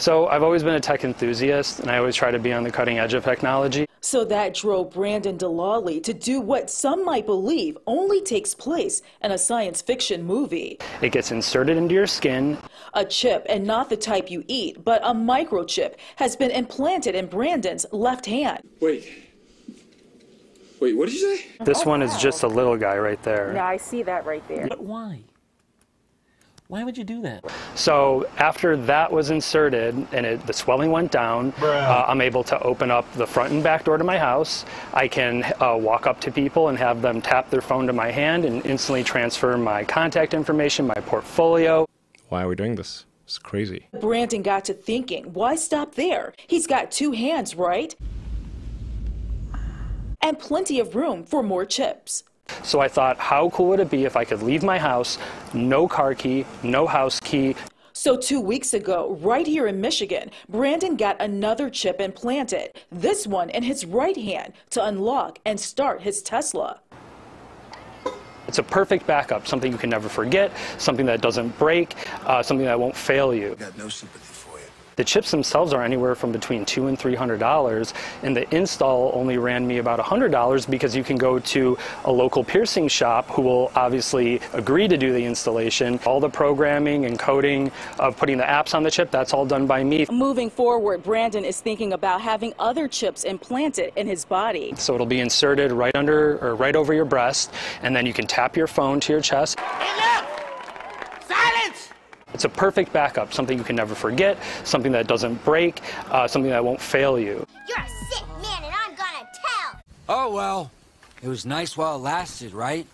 So I've always been a tech enthusiast, and I always try to be on the cutting edge of technology. So that drove Brandon Dalaly to do what some might believe only takes place in a science fiction movie. It gets inserted into your skin. A chip, and not the type you eat, but a microchip, has been implanted in Brandon's left hand. Wait. Wait, what did you say? This one is just a little guy right there. Yeah, I see that right there. But why? Why would you do that? So after that was inserted and it, the swelling went down, uh, I'm able to open up the front and back door to my house. I can uh, walk up to people and have them tap their phone to my hand and instantly transfer my contact information, my portfolio. Why are we doing this? It's crazy. Brandon got to thinking, why stop there? He's got two hands, right? And plenty of room for more chips. So I thought, how cool would it be if I could leave my house, no car key, no house key, So two weeks ago, right here in Michigan, Brandon got another chip implanted, this one in his right hand, to unlock and start his Tesla. It's a perfect backup, something you can never forget, something that doesn't break, uh, something that won't fail you. Got no sympathy for you. The chips themselves are anywhere from between two and three hundred dollars, and the install only ran me about a hundred dollars because you can go to a local piercing shop who will obviously agree to do the installation. All the programming and coding of putting the apps on the chip, that's all done by me. Moving forward, Brandon is thinking about having other chips implanted in his body. So it'll be inserted right under or right over your breast, and then you can tap your phone to your chest. Silence! It's a perfect backup, something you can never forget, something that doesn't break, uh, something that won't fail you. You're a sick man, and I'm gonna tell. Oh, well, it was nice while it lasted, right?